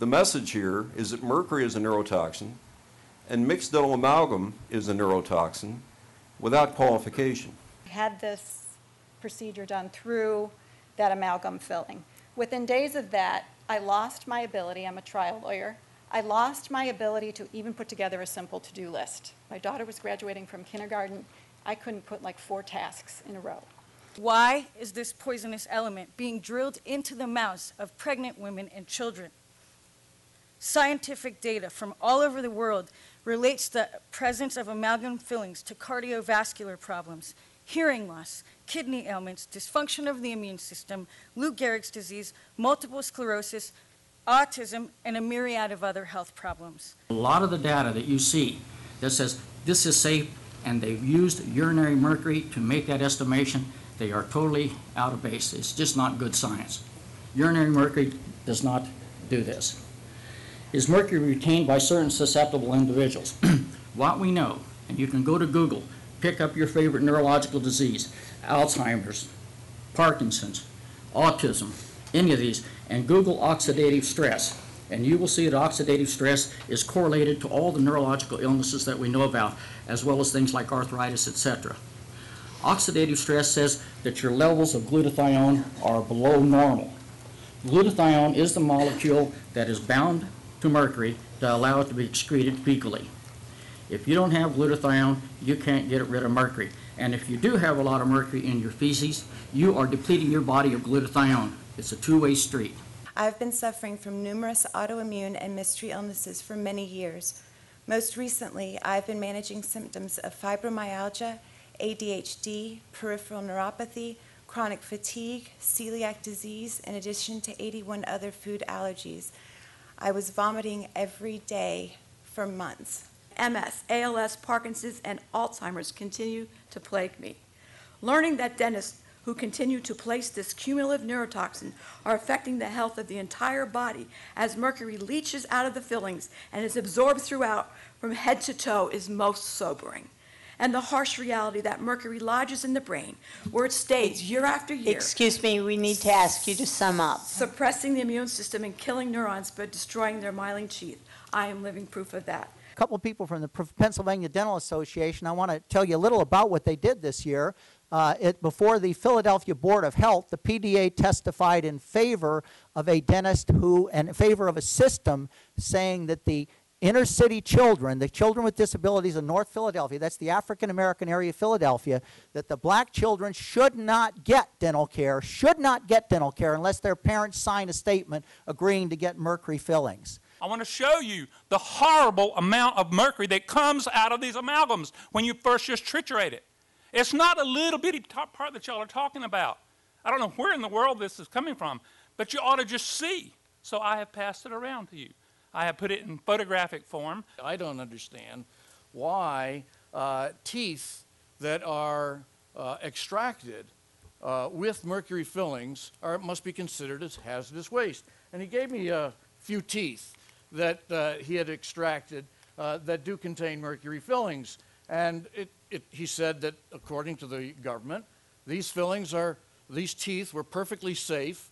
The message here is that mercury is a neurotoxin and mixed dental amalgam is a neurotoxin without qualification. I had this procedure done through that amalgam filling. Within days of that, I lost my ability, I'm a trial lawyer, I lost my ability to even put together a simple to-do list. My daughter was graduating from kindergarten, I couldn't put like four tasks in a row. Why is this poisonous element being drilled into the mouths of pregnant women and children? Scientific data from all over the world relates the presence of amalgam fillings to cardiovascular problems, hearing loss, kidney ailments, dysfunction of the immune system, Lou Gehrig's disease, multiple sclerosis, autism, and a myriad of other health problems. A lot of the data that you see that says this is safe and they've used urinary mercury to make that estimation, they are totally out of base. It's just not good science. Urinary mercury does not do this. Is mercury retained by certain susceptible individuals? What we know, and you can go to Google, pick up your favorite neurological disease, Alzheimer's, Parkinson's, autism, any of these, and Google oxidative stress. And you will see that oxidative stress is correlated to all the neurological illnesses that we know about, as well as things like arthritis, etc. Oxidative stress says that your levels of glutathione are below normal. Glutathione is the molecule that is bound to mercury to allow it to be excreted fecally. If you don't have glutathione, you can't get rid of mercury. And if you do have a lot of mercury in your feces, you are depleting your body of glutathione. It's a two-way street. I've been suffering from numerous autoimmune and mystery illnesses for many years. Most recently, I've been managing symptoms of fibromyalgia, ADHD, peripheral neuropathy, chronic fatigue, celiac disease, in addition to 81 other food allergies. I was vomiting every day for months. MS, ALS, Parkinson's, and Alzheimer's continue to plague me. Learning that dentists who continue to place this cumulative neurotoxin are affecting the health of the entire body as mercury leaches out of the fillings and is absorbed throughout from head to toe is most sobering. And the harsh reality that mercury lodges in the brain, where it stays year after year, Excuse me, we need to ask you to sum up. suppressing the immune system and killing neurons but destroying their myelin sheath. I am living proof of that. A couple of people from the P- Pennsylvania Dental Association. I want to tell you a little about what they did this year. Uh, it, before the Philadelphia Board of Health, the PDA testified in favor of a dentist who, and in favor of a system saying that the inner city children, the children with disabilities in North Philadelphia, that's the African American area of Philadelphia, that the black children should not get dental care, should not get dental care unless their parents sign a statement agreeing to get mercury fillings. I want to show you the horrible amount of mercury that comes out of these amalgams when you first just triturate it. It's not a little bitty top part that y'all are talking about. I don't know where in the world this is coming from, but you ought to just see. So I have passed it around to you. I have put it in photographic form. I don't understand why uh, teeth that are uh, extracted uh, with mercury fillings are, must be considered as hazardous waste. And he gave me a few teeth that uh, he had extracted uh, that do contain mercury fillings. And it, it, he said that according to the government, these fillings are, these teeth were perfectly safe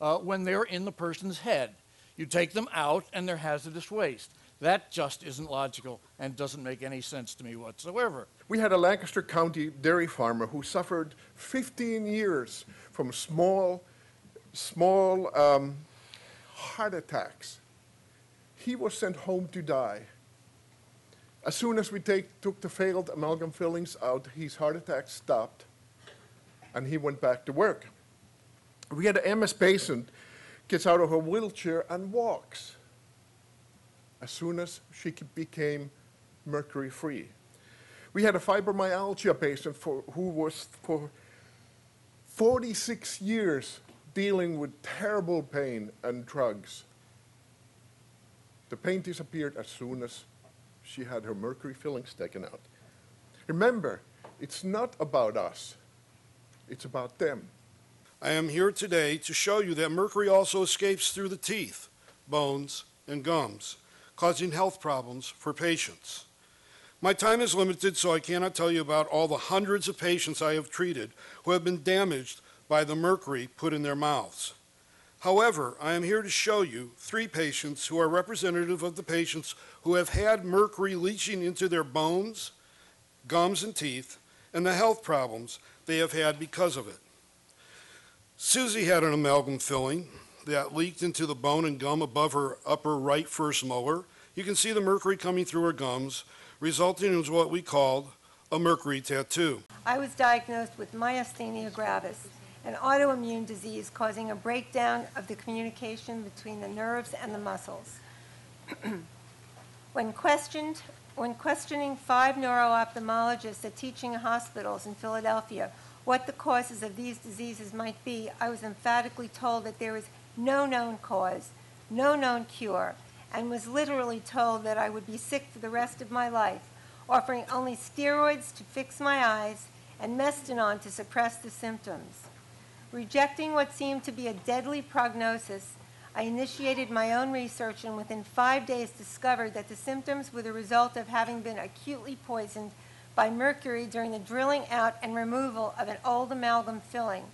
uh, when they're in the person's head. You take them out and they're hazardous waste. That just isn't logical and doesn't make any sense to me whatsoever. We had a Lancaster County dairy farmer who suffered 15 years from small, small um, heart attacks. He was sent home to die. As soon as we take, took the failed amalgam fillings out, his heart attack stopped and he went back to work. We had an MS patient gets out of her wheelchair and walks as soon as she became mercury free. We had a fibromyalgia patient for, who was for 46 years dealing with terrible pain and drugs. The pain disappeared as soon as she had her mercury fillings taken out. Remember, it's not about us, it's about them. I am here today to show you that mercury also escapes through the teeth, bones, and gums, causing health problems for patients. My time is limited, so I cannot tell you about all the hundreds of patients I have treated who have been damaged by the mercury put in their mouths. However, I am here to show you three patients who are representative of the patients who have had mercury leaching into their bones, gums, and teeth, and the health problems they have had because of it. Susie had an amalgam filling that leaked into the bone and gum above her upper right first molar. You can see the mercury coming through her gums, resulting in what we called a mercury tattoo. I was diagnosed with myasthenia gravis, an autoimmune disease causing a breakdown of the communication between the nerves and the muscles. when questioned, when questioning five neuro-ophthalmologists at teaching hospitals in Philadelphia what the causes of these diseases might be, I was emphatically told that there was no known cause, no known cure, and was literally told that I would be sick for the rest of my life, offering only steroids to fix my eyes and Mestinon to suppress the symptoms. Rejecting what seemed to be a deadly prognosis, I initiated my own research and within five days discovered that the symptoms were the result of having been acutely poisoned by mercury during the drilling out and removal of an old amalgam filling,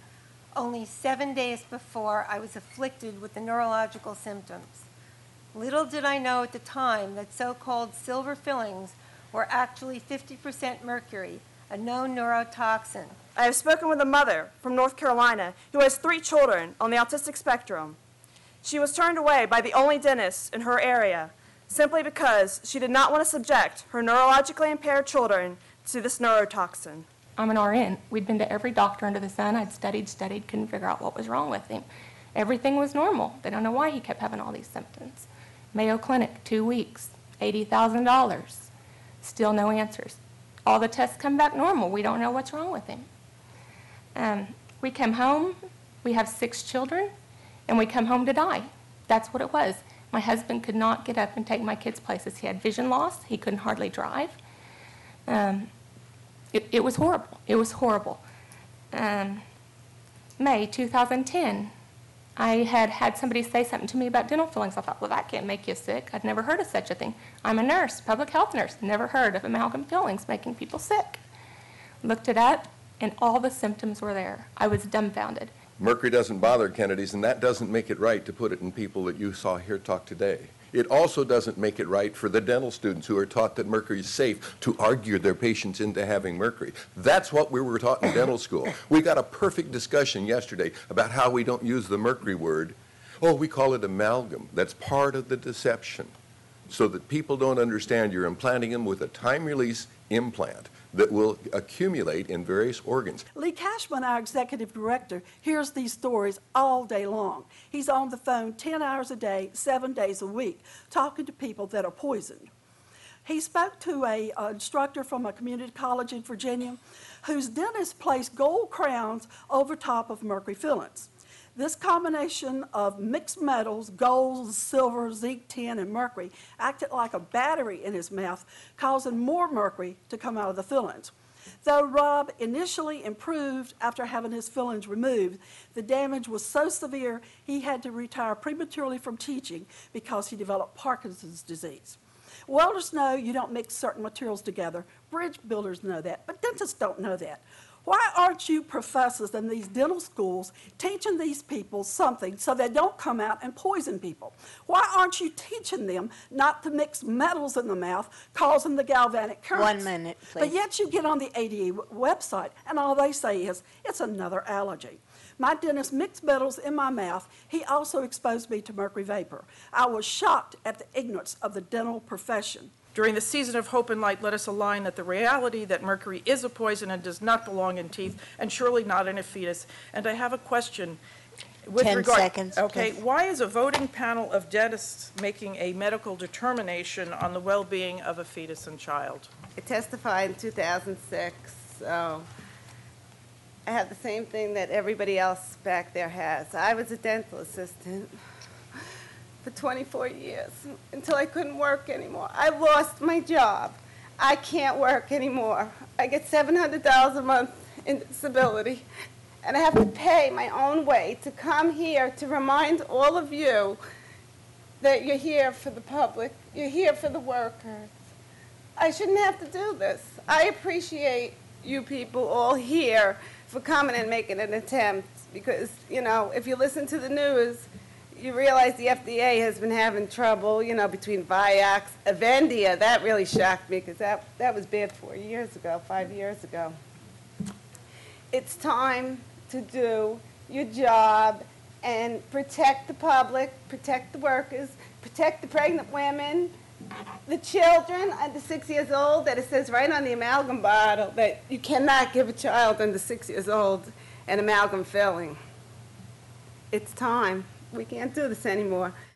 only seven days before I was afflicted with the neurological symptoms. Little did I know at the time that so-called silver fillings were actually 50% mercury, a known neurotoxin. I have spoken with a mother from North Carolina who has three children on the autistic spectrum. She was turned away by the only dentist in her area simply because she did not want to subject her neurologically impaired children to this neurotoxin. I'm an RN. We'd been to every doctor under the sun. I'd studied, studied, couldn't figure out what was wrong with him. Everything was normal. They don't know why he kept having all these symptoms. Mayo Clinic, two weeks, $80,000. Still no answers. All the tests come back normal. We don't know what's wrong with him. Um, we come home, we have six children, and we come home to die. That's what it was. My husband could not get up and take my kids places. He had vision loss, he couldn't hardly drive. Um, it, it was horrible. It was horrible. Um, May 2010, I had had somebody say something to me about dental fillings. I thought, well, that can't make you sick. I'd never heard of such a thing. I'm a nurse, public health nurse, never heard of amalgam fillings making people sick. Looked it up, and all the symptoms were there. I was dumbfounded. Mercury doesn't bother Kennedys, and that doesn't make it right to put it in people that you saw here talk today. It also doesn't make it right for the dental students who are taught that mercury is safe to argue their patients into having mercury. That's what we were taught in dental school. We got a perfect discussion yesterday about how we don't use the mercury word. Oh, we call it amalgam. That's part of the deception. So that people don't understand you're implanting them with a time release implant that will accumulate in various organs. Lee Cashman, our executive director, hears these stories all day long. He's on the phone 10 hours a day, seven days a week, talking to people that are poisoned. He spoke to a uh, instructor from a community college in Virginia whose dentist placed gold crowns over top of mercury fillings. This combination of mixed metals, gold, silver, zinc, tin, and mercury, acted like a battery in his mouth, causing more mercury to come out of the fillings. Though Rob initially improved after having his fillings removed, the damage was so severe he had to retire prematurely from teaching because he developed Parkinson's disease. Welders know you don't mix certain materials together. Bridge builders know that, but dentists don't know that. Why aren't you professors in these dental schools teaching these people something so they don't come out and poison people? Why aren't you teaching them not to mix metals in the mouth, causing the galvanic currents? One minute, But yet you get on the ADA w- website, and all they say is, it's another allergy. My dentist mixed metals in my mouth. He also exposed me to mercury vapor. I was shocked at the ignorance of the dental profession. During the season of Hope and Light, let us align that the reality that mercury is a poison and does not belong in teeth, and surely not in a fetus. And I have a question. with 10 regard- seconds, Okay, please. why is a voting panel of dentists making a medical determination on the well-being of a fetus and child? I testified in 2006, so I have the same thing that everybody else back there has. I was a dental assistant for 24 years until I couldn't work anymore. I lost my job. I can't work anymore. I get $700 a month in disability, and I have to pay my own way to come here to remind all of you that you're here for the public, you're here for the workers. I shouldn't have to do this. I appreciate you people all here for coming and making an attempt because, you know, if you listen to the news, you realize the FDA has been having trouble, you know, between Vioxx, Avandia, that really shocked me, because that, that was bad four years ago, five years ago. It's time to do your job and protect the public, protect the workers, protect the pregnant women, the children under six years old, that it says right on the amalgam bottle that you cannot give a child under six years old an amalgam filling. It's time. We can't do this anymore.